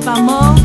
爸妈。